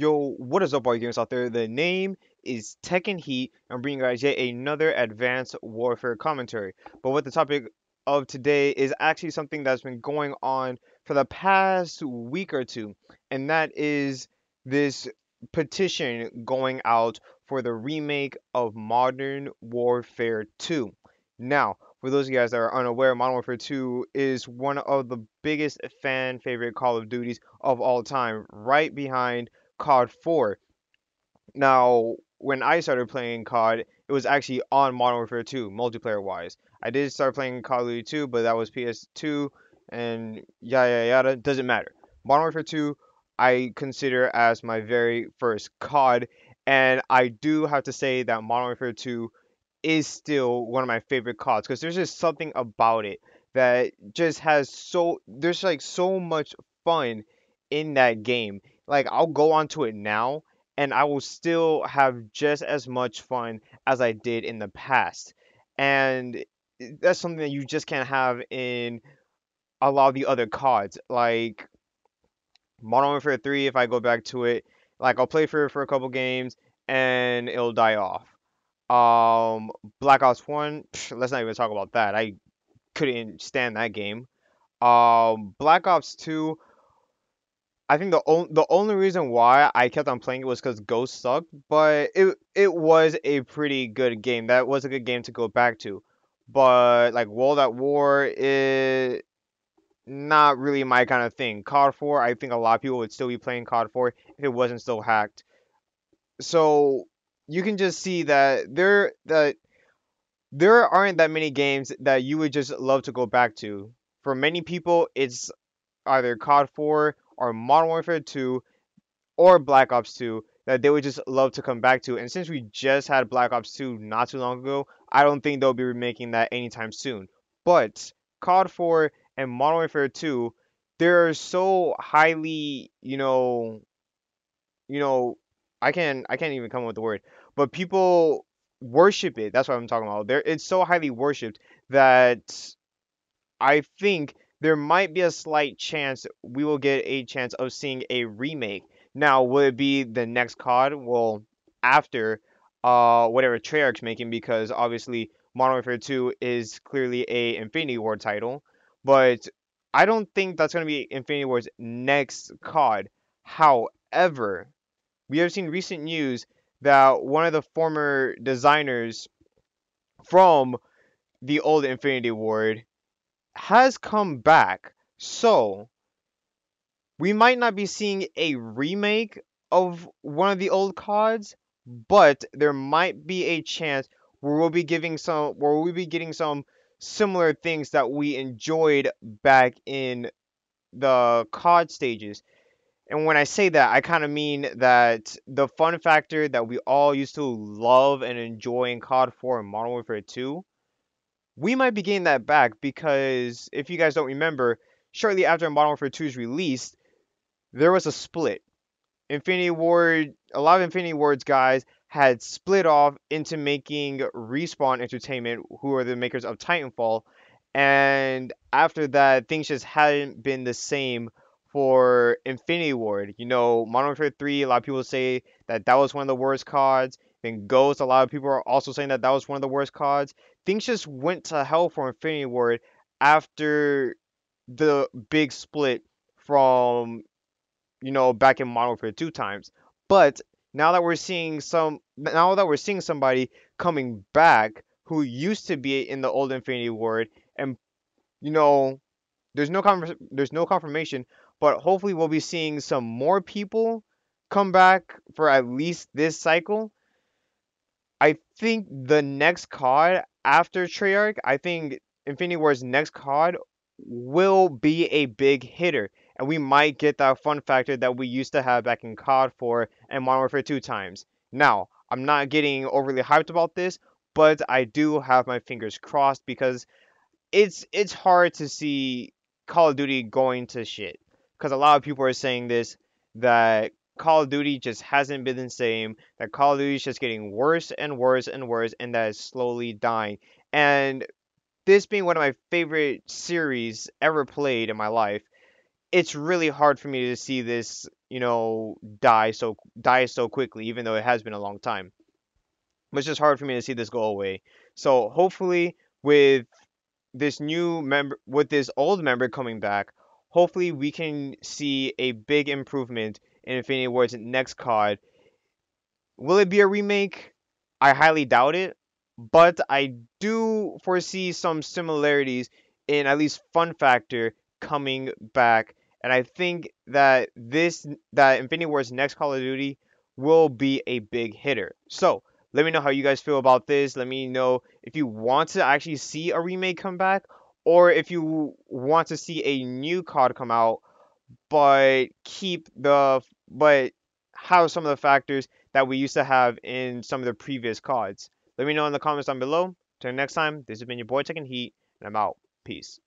Yo, what is up, all you gamers out there? The name is Tekken Heat. I'm bringing you guys yet another Advanced Warfare commentary. But what the topic of today is actually something that's been going on for the past week or two, and that is this petition going out for the remake of Modern Warfare 2. Now, for those of you guys that are unaware, Modern Warfare 2 is one of the biggest fan favorite Call of Duties of all time, right behind COD 4. Now, when I started playing COD, it was actually on Modern Warfare 2, multiplayer wise. I did start playing Call of Duty 2, but that was PS2 and yada yada yada. Doesn't matter. Modern Warfare 2, I consider as my very first COD, and I do have to say that Modern Warfare 2 is still one of my favorite CODs because there's just something about it that just has so there's like so much fun in that game like I'll go onto it now and I will still have just as much fun as I did in the past. And that's something that you just can't have in a lot of the other CODs. Like Modern Warfare 3, if I go back to it, like I'll play for for a couple games and it'll die off. Um, Black Ops 1, psh, let's not even talk about that. I couldn't stand that game. Um, Black Ops 2, I think the only the only reason why I kept on playing it was because Ghost sucked, but it it was a pretty good game. That was a good game to go back to. But like World at War is not really my kind of thing. COD 4, I think a lot of people would still be playing COD 4 if it wasn't still hacked. So you can just see that there that there aren't that many games that you would just love to go back to. For many people, it's either COD 4 or Modern Warfare 2 or Black Ops 2 that they would just love to come back to. And since we just had Black Ops 2 not too long ago, I don't think they'll be remaking that anytime soon. But COD 4 and Modern Warfare 2, they're so highly, you know, you know, I can I can't even come up with the word, but people worship it. That's what I'm talking about. There, it's so highly worshipped that I think there might be a slight chance we will get a chance of seeing a remake. Now, will it be the next COD? Well, after uh whatever Treyarch's making, because obviously Modern Warfare 2 is clearly a Infinity Ward title, but I don't think that's gonna be Infinity Ward's next COD. However, we have seen recent news that one of the former designers from the old Infinity Ward has come back. So, we might not be seeing a remake of one of the old CODs, but there might be a chance where we'll be giving some where we'll be getting some similar things that we enjoyed back in the COD stages. And when I say that, I kind of mean that the fun factor that we all used to love and enjoy in COD 4 and Modern Warfare 2 we might be getting that back because if you guys don't remember, shortly after Modern Warfare 2's released, there was a split. Infinity Ward, a lot of Infinity Ward's guys had split off into making Respawn Entertainment, who are the makers of Titanfall, and after that, things just hadn't been the same for Infinity Ward. You know, Modern Warfare 3, a lot of people say that that was one of the worst CODs. Then Ghost, a lot of people are also saying that that was one of the worst CODs. things just went to hell for Infinity Ward after the big split from you know back in Modern Warfare 2 times. But now that we're seeing some now that we're seeing somebody coming back who used to be in the old Infinity Ward and you know there's no con- there's no confirmation, but hopefully we'll be seeing some more people come back for at least this cycle. I think the next COD after Treyarch, I think Infinity Ward's next COD will be a big hitter. And we might get that fun factor that we used to have back in COD 4 and Modern Warfare 2 times. Now, I'm not getting overly hyped about this, but I do have my fingers crossed because it's it's hard to see Call of Duty going to shit. Because a lot of people are saying this that Call of Duty just hasn't been the same, that Call of Duty is just getting worse and worse and worse, and that is slowly dying. And this being one of my favorite series ever played in my life, it's really hard for me to see this you know, die so die so quickly, even though it has been a long time. It's just hard for me to see this go away. So hopefully, with this new member, with this old member coming back, hopefully we can see a big improvement in Infinity Ward's next COD. Will it be a remake? I highly doubt it, but I do foresee some similarities in at least fun factor coming back and I think that this that Infinity Ward's next Call of Duty will be a big hitter. So let me know how you guys feel about this. Let me know if you want to actually see a remake come back, or if you want to see a new COD come out, but keep the but have some of the factors that we used to have in some of the previous CODs. Let me know in the comments down below. Till next time, this has been your boy Tekken Heat, and I'm out. Peace.